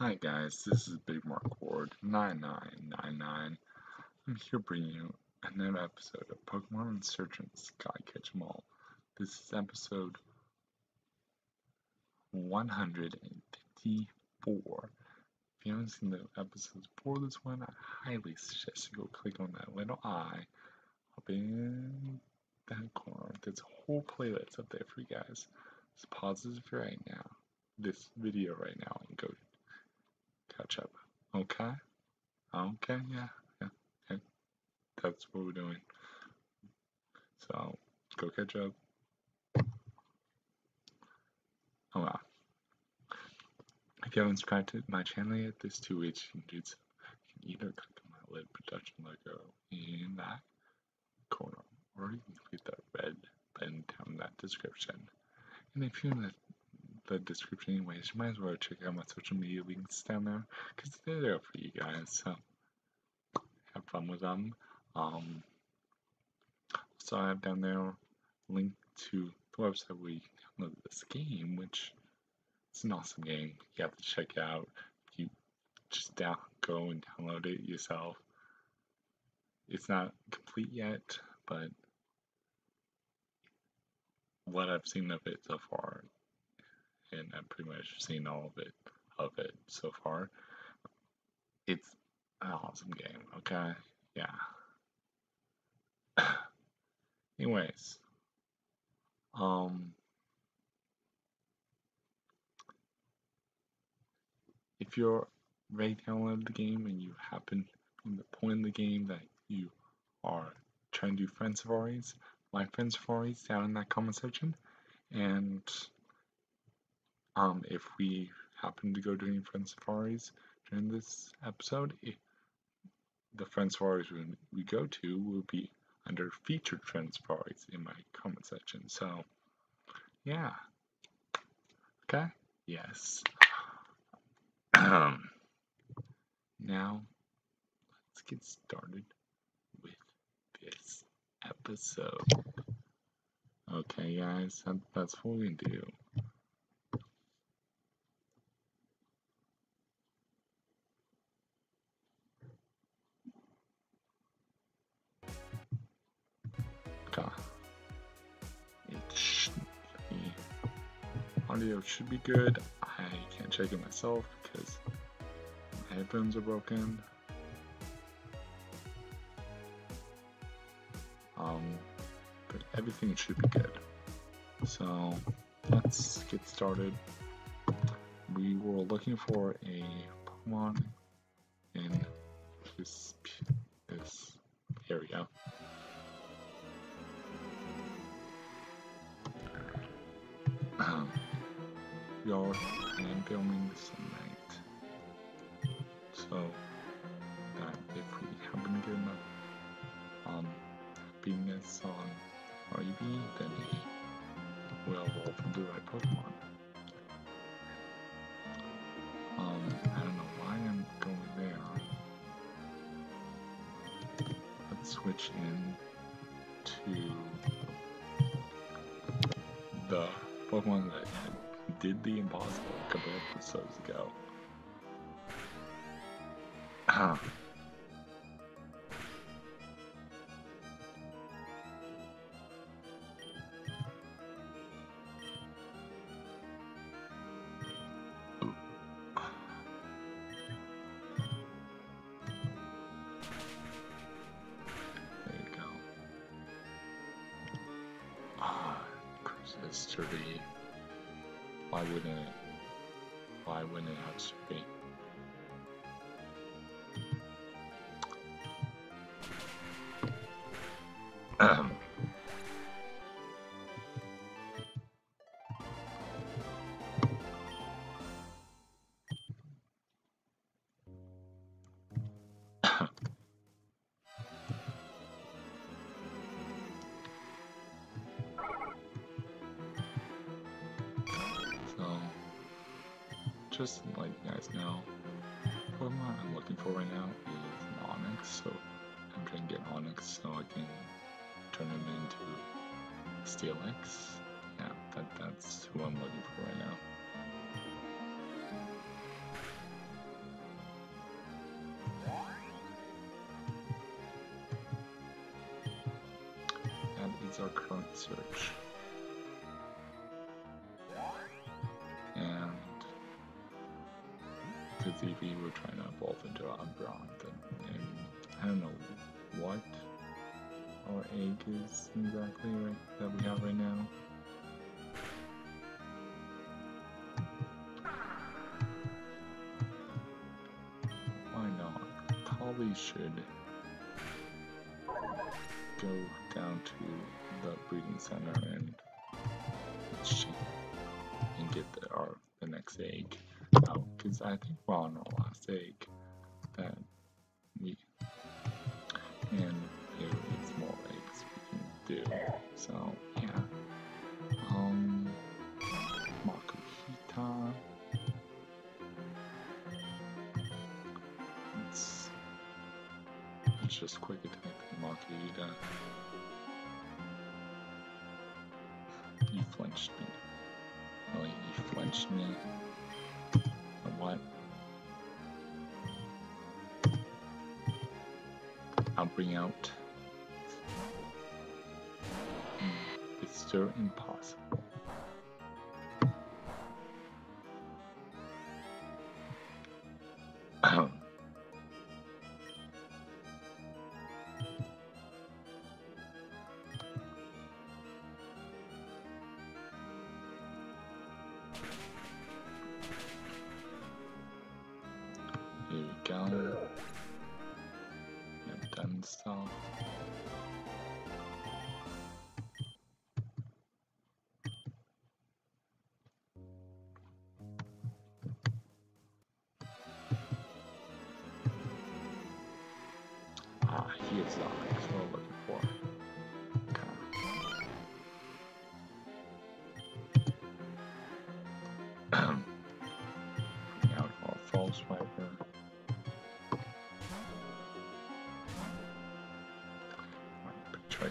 Hi guys, this is Big Mark Ward 9999. I'm here bringing you another episode of Pokemon Insurgence Gotta Catch 'em All. This is episode 154. If you haven't seen the episodes before this one, I highly suggest you go click on that little eye up in that corner. There's a whole playlist up there for you guys. So pause this right now, this video right now, and go catch up. Okay? Okay, yeah, yeah, yeah. That's what we're doing. So, go catch up. Oh wow. If you haven't subscribed to my channel yet, there's two ways you can do so. You can either click on my lid production logo in that corner, or you can click that red button down in that description. And if you're in the the description anyways. You might as well check out my social media links down there because they're there for you guys. So have fun with them. Um, so I have down there link to the website where you can download this game, which is an awesome game. You have to check out. You just down go and download it yourself. It's not complete yet, but what I've seen of it so far, and I've pretty much seen all of it of it so far. It's an awesome game, okay? Yeah. Anyways, um if you're ready to download the game and you happen in the point in the game that you are trying to do friend safaris, my friend safaris down in that comment section and um, if we happen to go doing friend safaris during this episode, the friend safaris we go to will be under featured friend safaris in my comment section. So, yeah. Okay? Yes. Um, now, let's get started with this episode. Okay, guys, that, that's what we do. Audio should be good. I can't check it myself because my headphones are broken. Um, but everything should be good. So let's get started. We were looking for a Pokemon in this we are hand filming sunlight, so that if we to get enough um, happiness on REB, then we'll roll from the right Pokemon. Um, I don't know why I'm going there. Let's switch in to the Pokemon that did the impossible a couple episodes ago. Um, just like you guys know, what I'm looking for right now is an Onix, so I'm trying to get Onix so I can turn him into Steelix. Yeah, that, that's who I'm looking for right now. That is our current search. Should go down to the breeding center and and get the our the next egg. Oh, Out because I think we're on our last egg just quick attack Makuhita You flinched me. Oh, you flinched me. What? I'll bring out. Hmm, it's still impossible.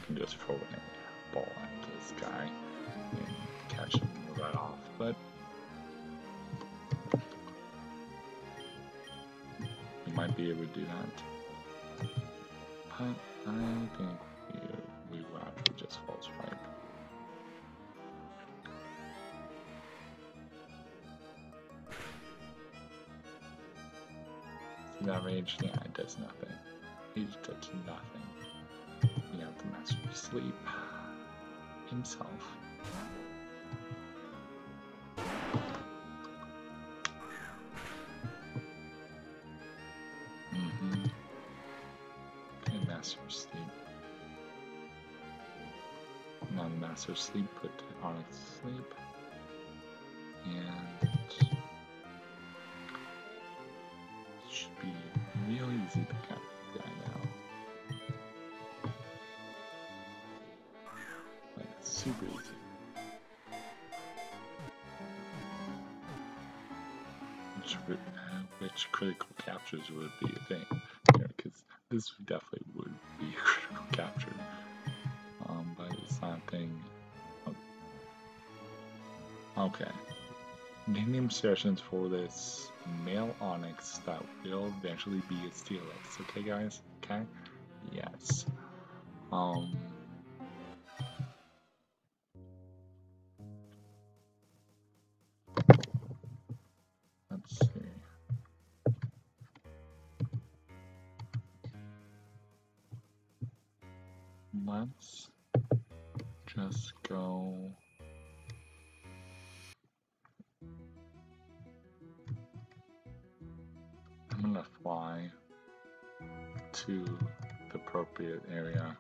Can just throw a ball at this guy and catch him right off, but we might be able to do that. But I think we, we will actually just false that rage? Yeah, it does nothing. It does nothing. Sleep himself. Mm-hmm. Master sleep. Now master sleep put Onix to sleep. Which critical captures would be a thing, because this definitely would be a critical capture. Um, but it's not a thing. of- Okay. Nickname sessions for this male onix that will eventually be a steelix. Okay, guys? Okay? Yes. Um. Appropriate area.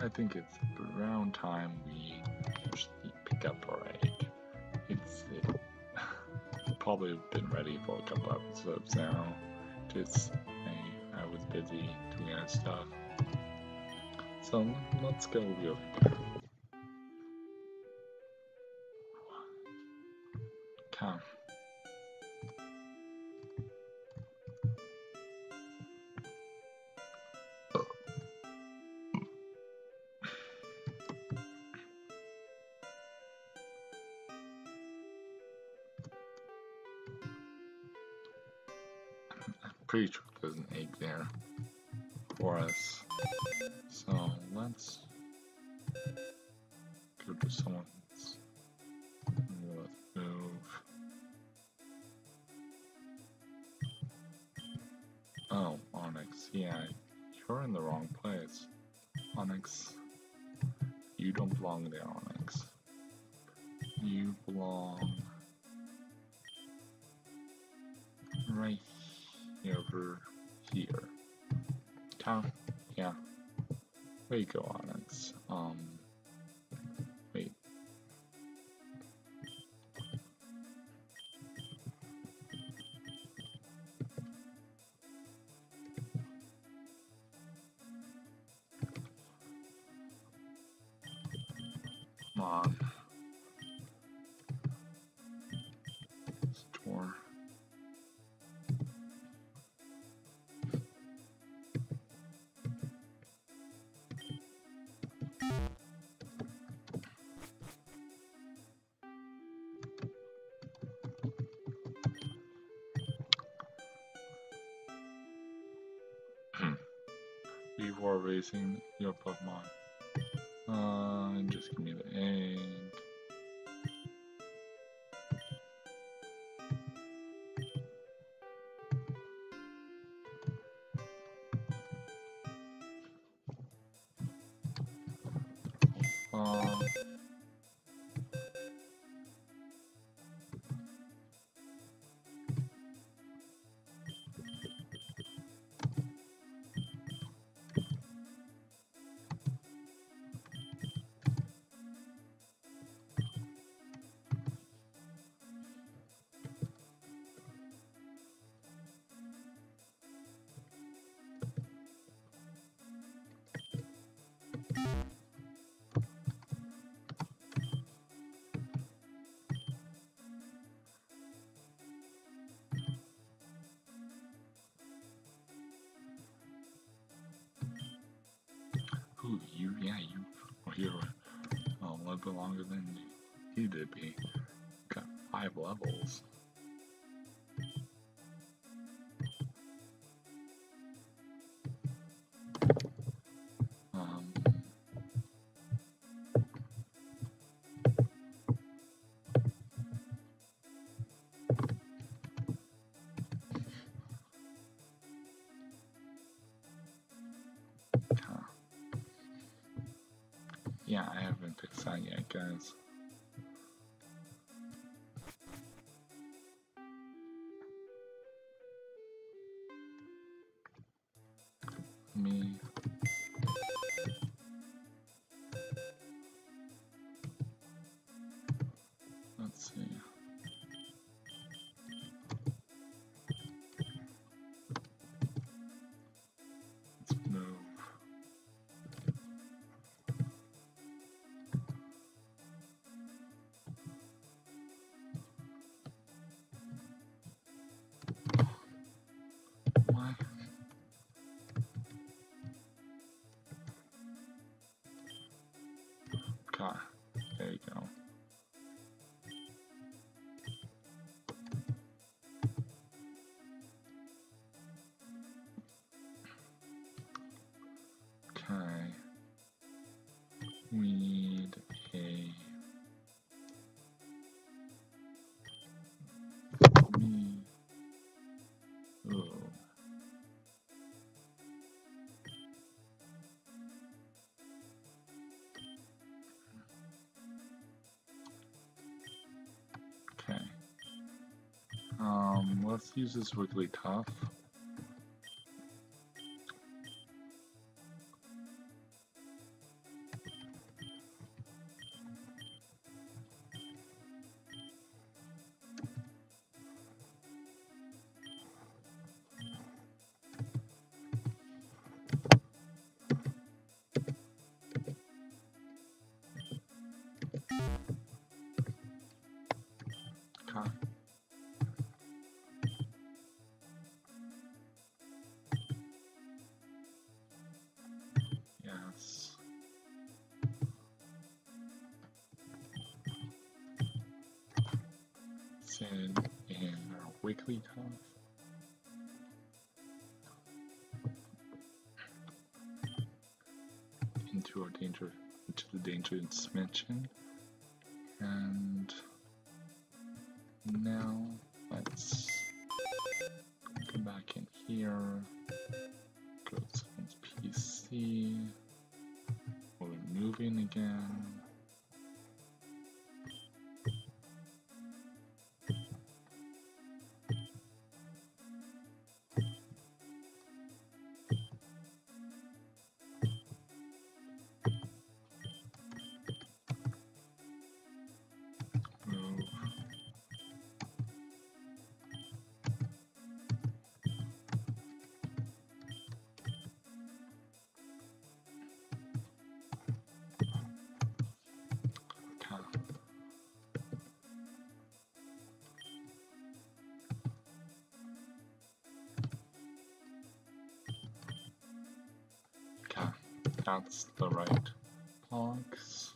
I think it's around time we pick up our egg. It's it, probably been ready for a couple episodes now. Just I, I was busy doing other stuff. So let's go over here. Where you go, Onix? Um, wait. Come on. Before raising your Pokemon. Uh, just give me the egg. Bit longer than he did be. Got five levels. Um. Yeah, I haven't that yet, guys. Oh. Okay. Um, let's use this Wigglytuff. Into our that's the right box.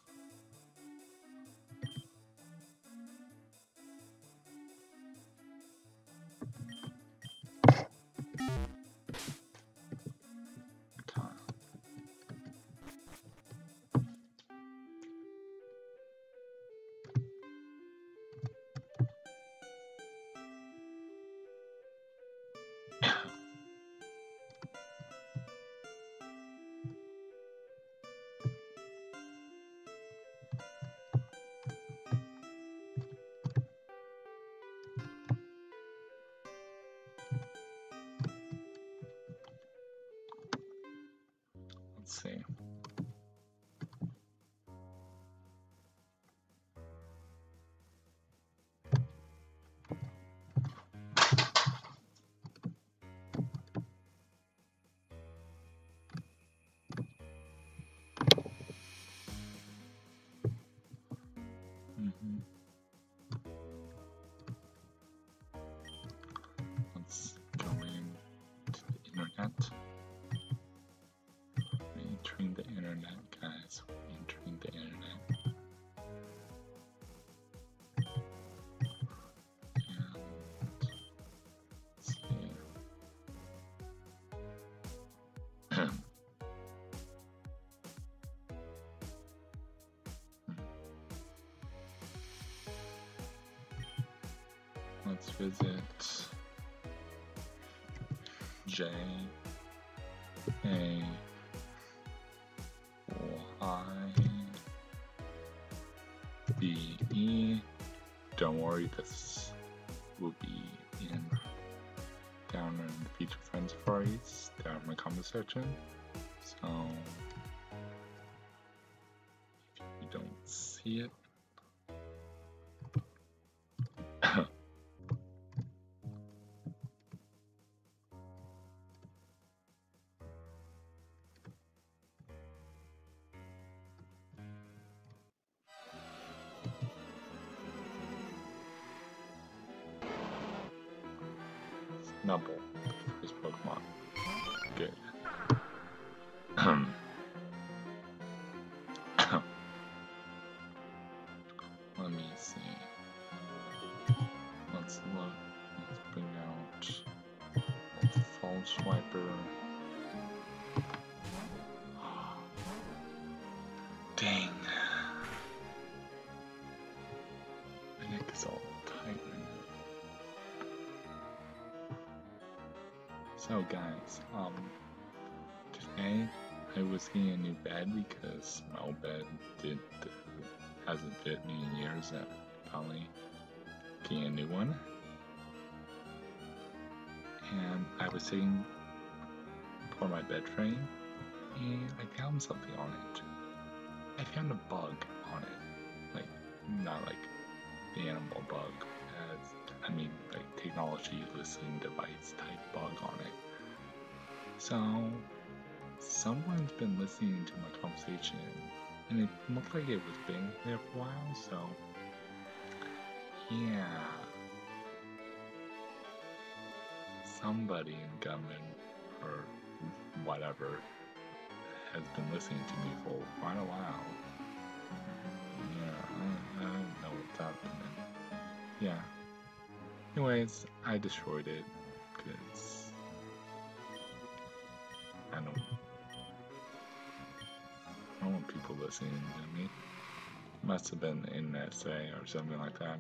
Let's visit J A Y B E. Don't worry, this will be in down in the feature friends stories down in the comment section. So if you don't see it, Let's look. Let's bring out the False Swiper. Dang. My neck is all tight. So guys, um, today I was getting a new bed because my old bed did hasn't fit me in years. And finally getting a new one, and I was sitting for my bed frame, and I found something on it. I found a bug on it, like not like the animal bug, as I mean like technology listening device type bug on it. So someone's been listening to my conversation, and it looked like it was been there for a while. So yeah, somebody in government or whatever has been listening to me for quite a while. Yeah, I, don't know what's happening. Yeah. Anyways, I destroyed it because I don't. I don't want people listening to me. Must have been in SA or something like that.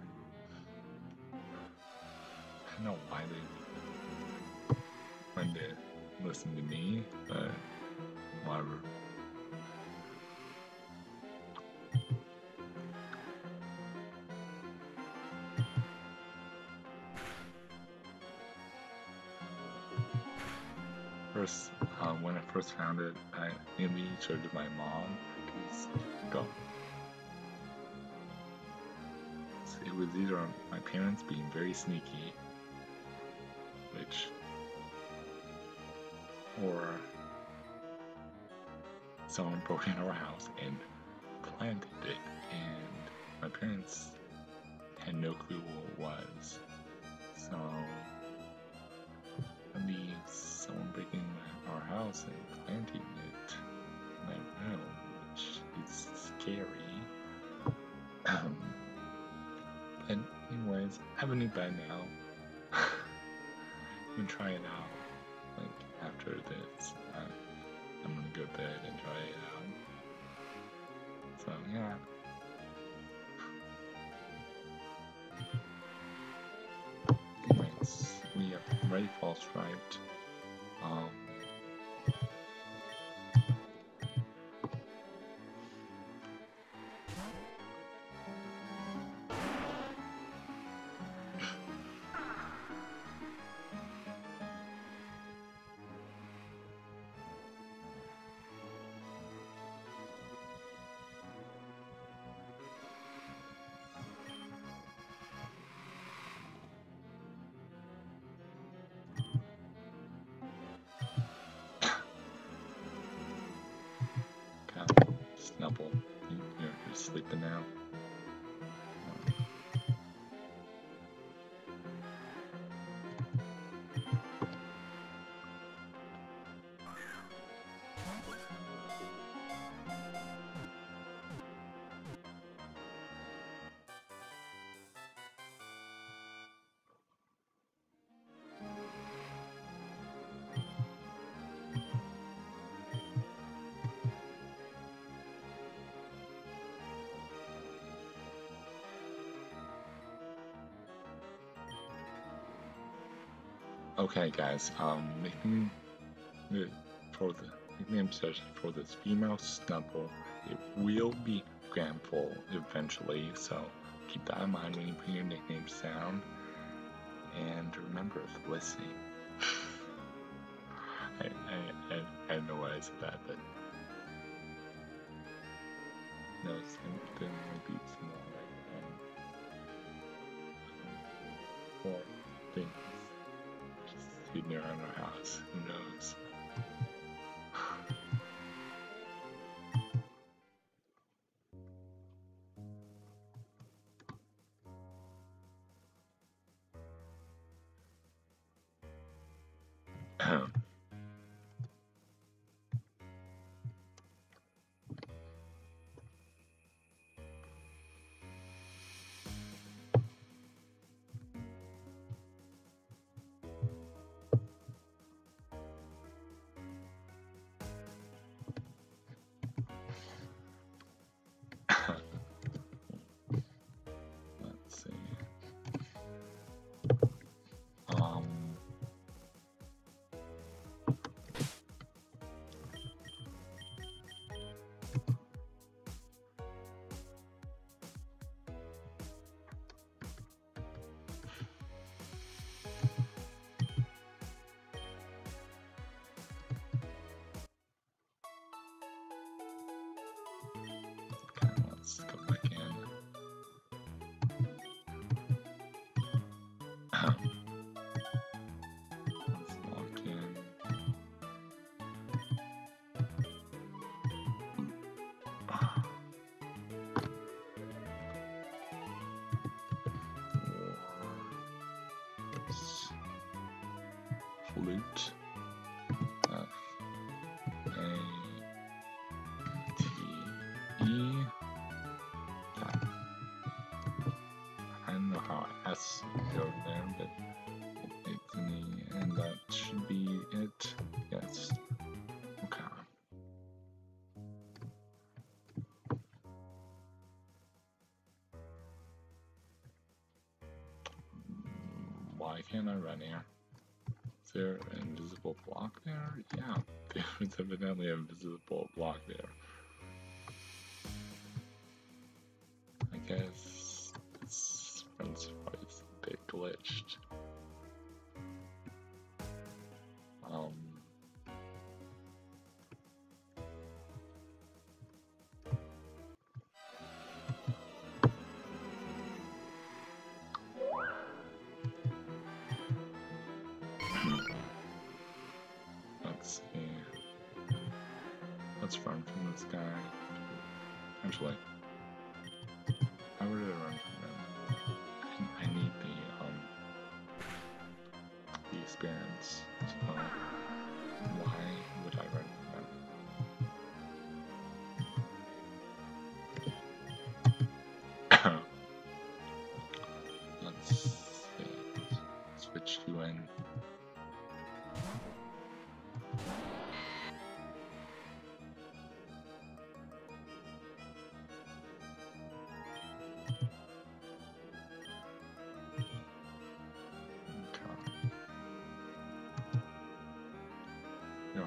Don't know why they wanted to listen to me, but whatever. First, uh, when I first found it, I immediately turned to my mom go. So it was either my parents being very sneaky, or someone broke into our house and planted it, and my parents had no clue what it was. So that'd be someone breaking our house and planting it my room, which is scary. Um, and anyways, I have a new bed now. I'm try it out. After this, I, I'm gonna go to bed and try it out. So yeah. Anyways, we have ready fall striped. Sleeping now. Okay, guys. Um, nickname the- for the nickname session for this female Snubbull, it will be Granbull eventually. So keep that in mind when you put your nicknames down. And remember, listening. I, I, I, I know why I said that, but no, something might be some more things just hidden around our house. Who knows? Flute. F A T E. Okay. I don't know how S go there, but it's an block there? Yeah, there's evidently an invisible block there.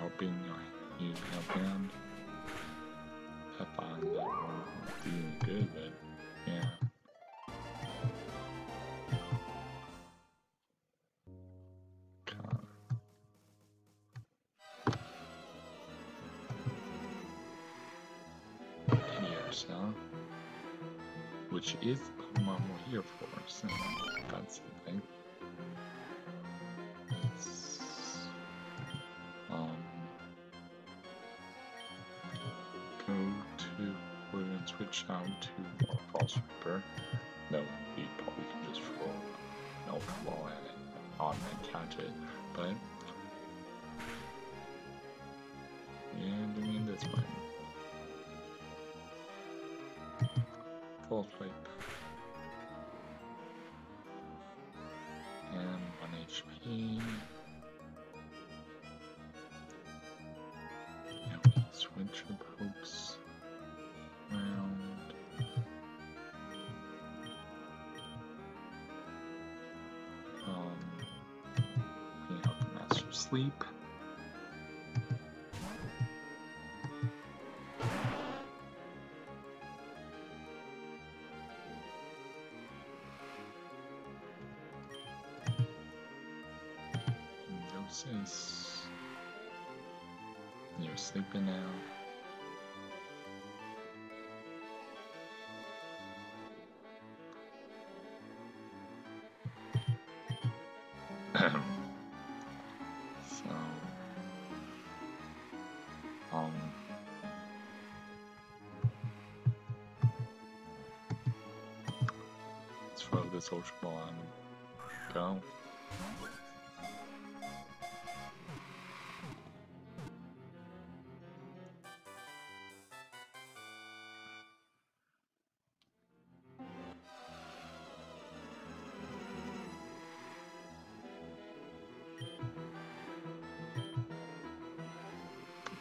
You're hoping you help him. Pep on that won't do good, but yeah. Here, so which is the Pokemon we're here for, so that's something. Let's, out to False Reaper. No, we probably can just roll an Ultra Ball at it on and catch it, but yeah, doing this one. False swipe. And 1 HP. And we switch Sleep. You're sleeping now. On and go.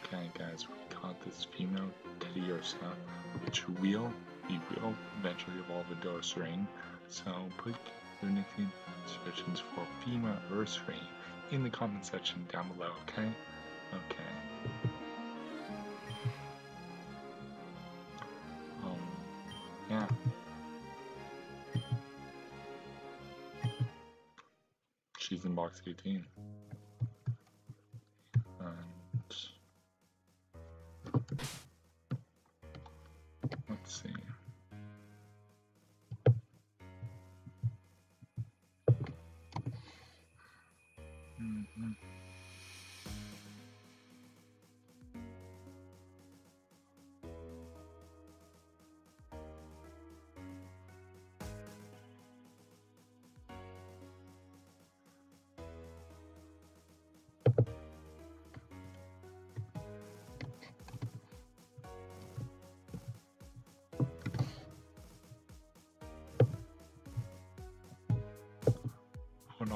Okay, guys, we caught this female Teddiursa, which will, we will eventually evolve into a Ursaring. So put your nickname suggestions for female Ursaring in the comment section down below, okay? Okay. Um, yeah. She's in box 18.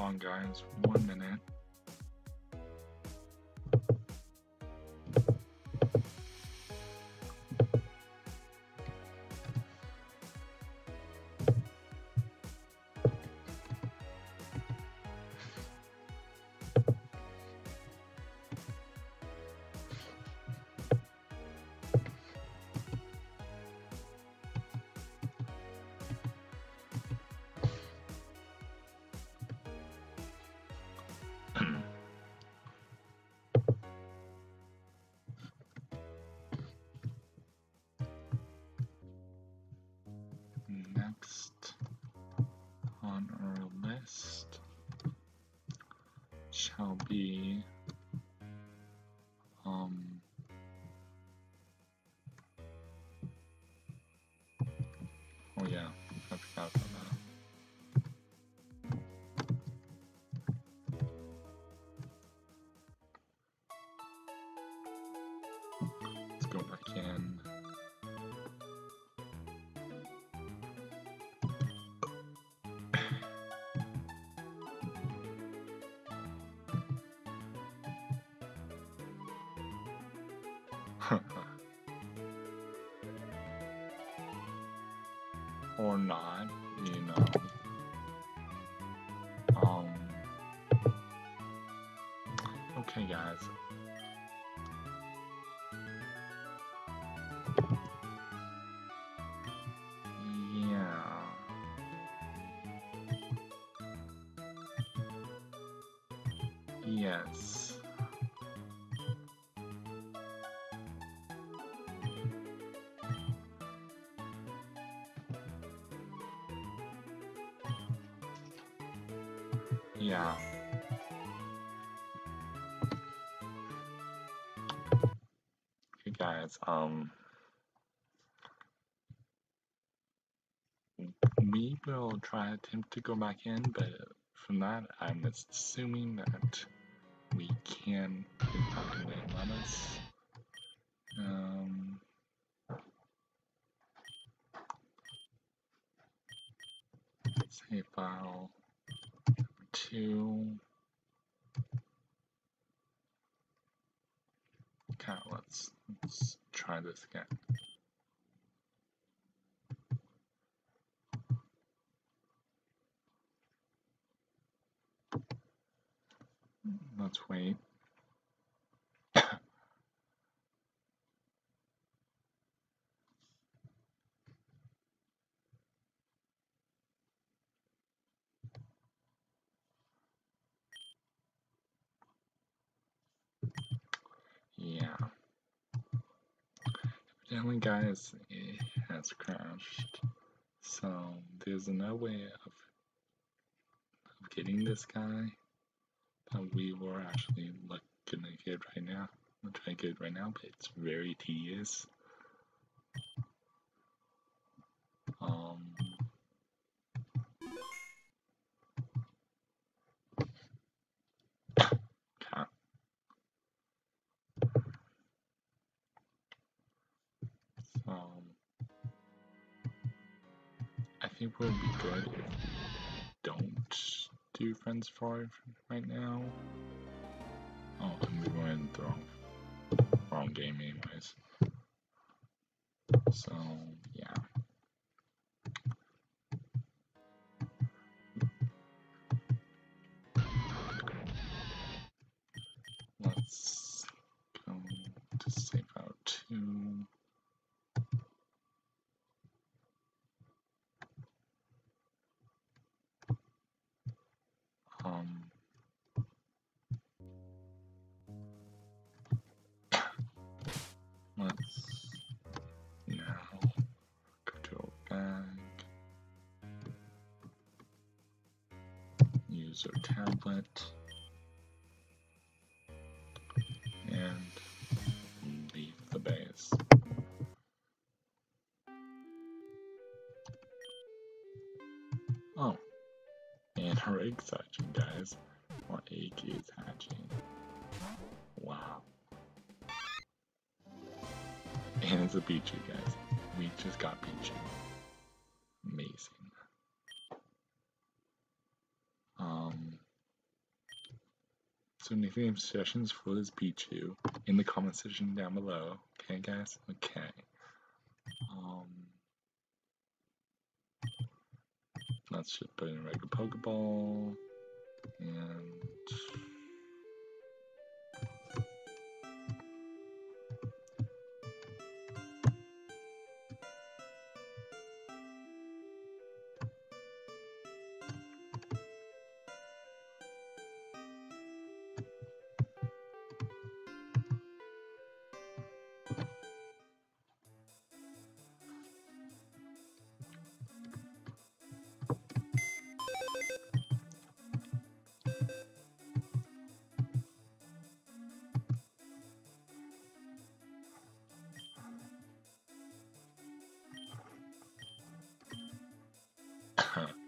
On, guys. One minute. or not, Yeah. Okay, guys. Um, we will try attempt to go back in, but from that, I'm assuming that we can. It's not going let us. Um. Save file two. Okay, let's let's try this again. Let's wait. Yeah. Evidently, guys, it has crashed. So there's no way of, of getting this guy that we were actually looking to get right now. I'm trying to get it right now, but it's very tedious. Friends for right now. Oh, were in the wrong, wrong game anyways. So, let's now go to our bag, use our tablet, So nickname suggestions for this Pichu in the comment section down below. Okay, guys. Okay. Um. Let's just put in a regular Pokeball. Uh-huh.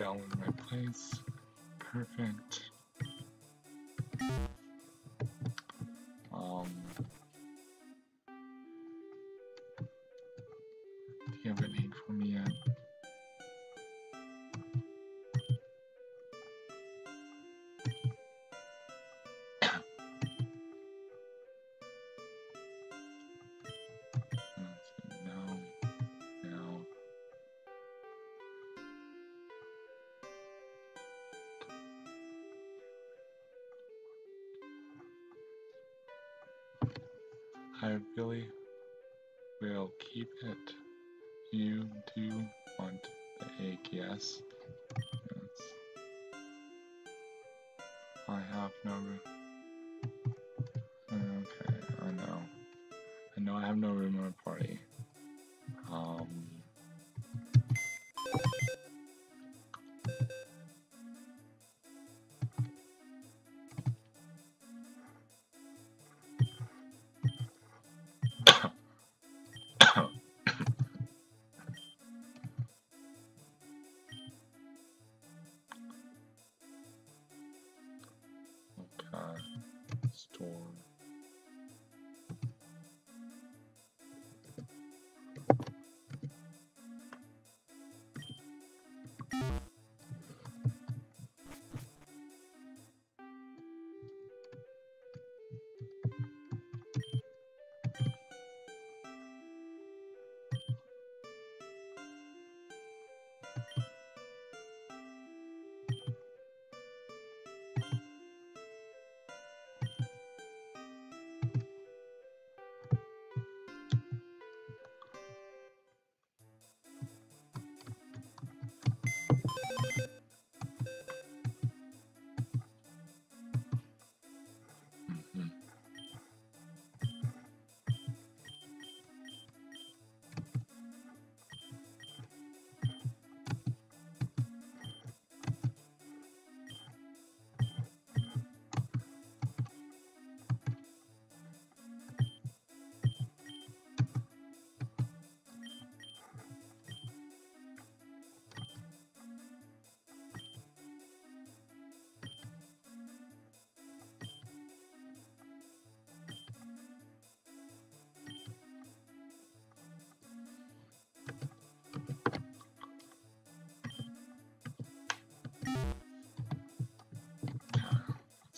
down in my place. Perfect.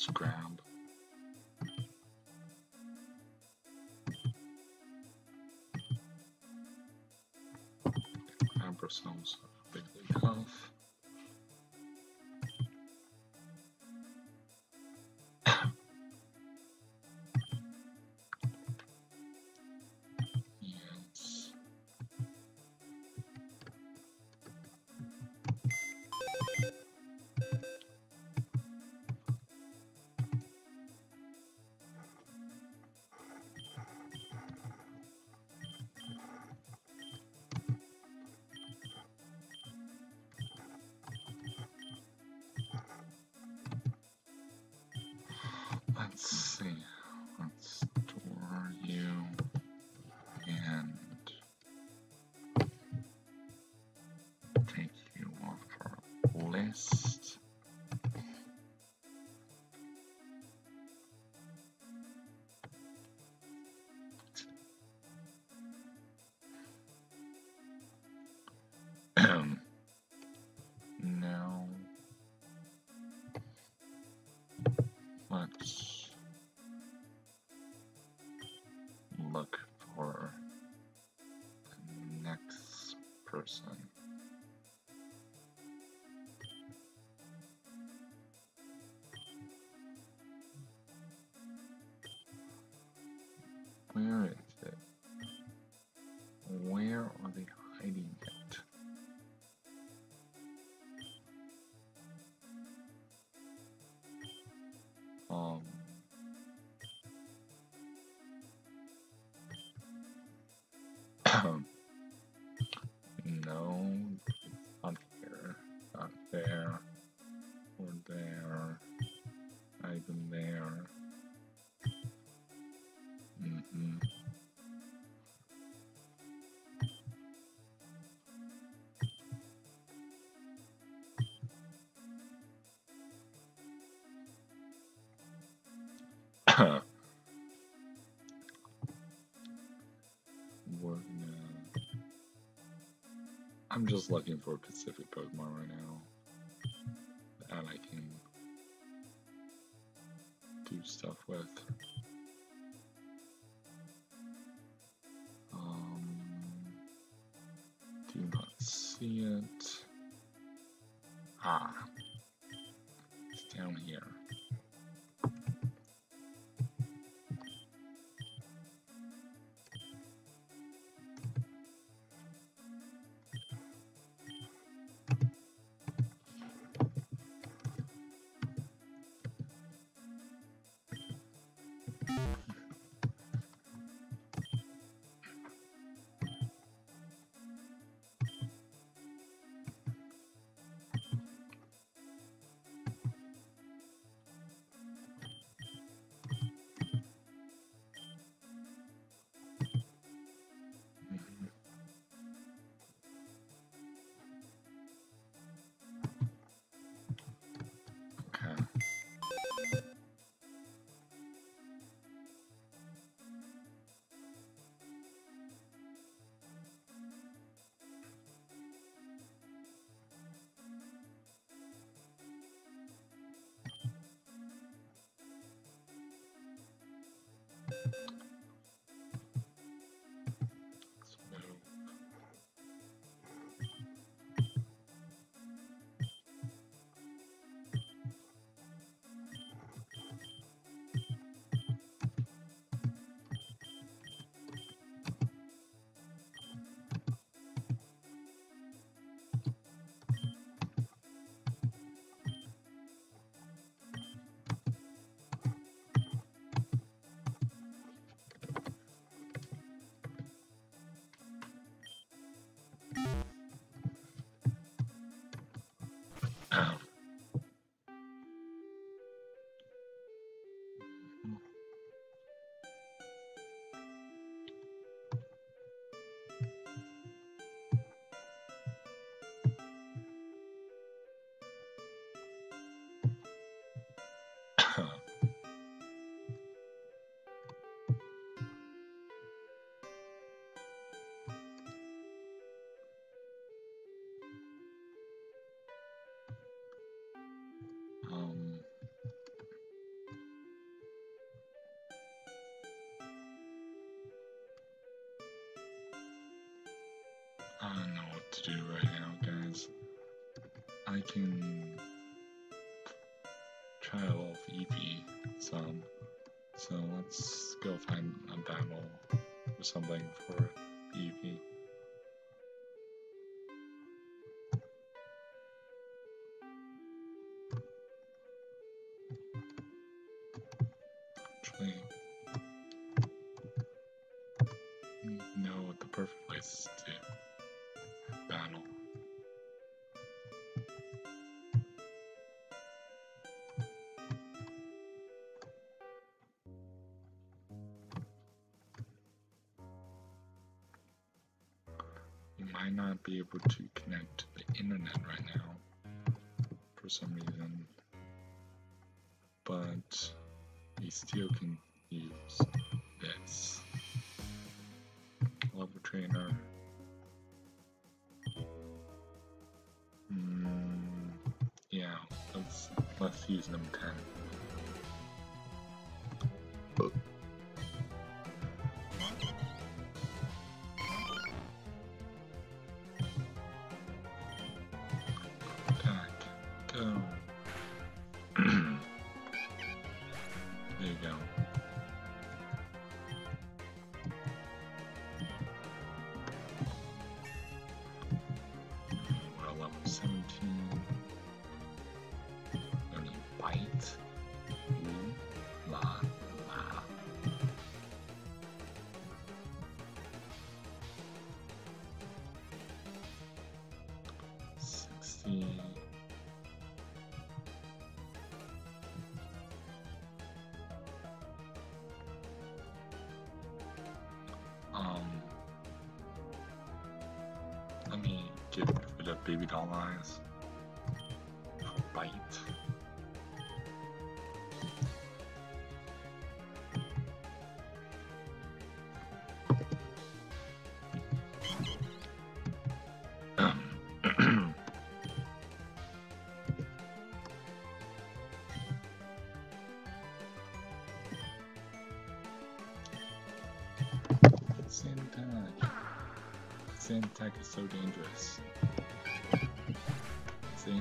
Let's grab. Grab ourselves a big leaf health. honest. no. Let's Where is it? Where are they hiding it? Um. um. I'm just looking for a Pacific Pokemon right now that I can do stuff with. Um, I don't know what to do right now, guys. I can try to evolve Eevee some. So let's go find a battle or something for might not be able to connect to the internet right now for some reason, but we still can use this level trainer. Mm, yeah, let's let's use number ten. Rid of baby doll eyes. Is so dangerous. See?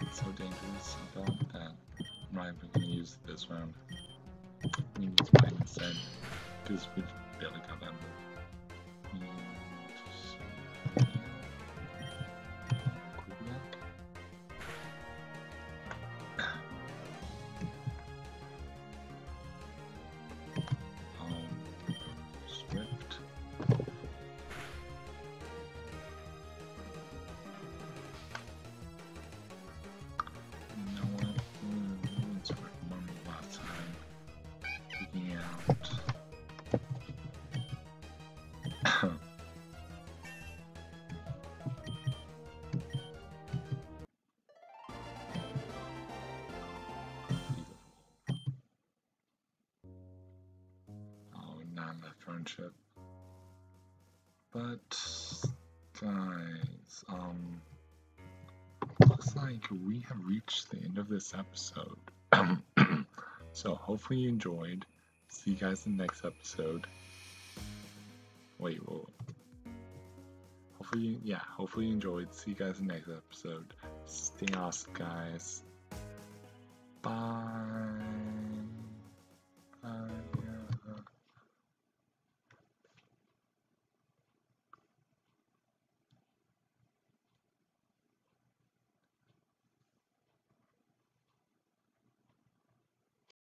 It's so dangerous gonna use this round. I'm gonna use mine instead. Because we barely got that. And, this episode. so hopefully you enjoyed. See you guys in the next episode. Wait, whoa. Hopefully, you, yeah, hopefully you enjoyed. See you guys in the next episode. Stay awesome, guys. Bye.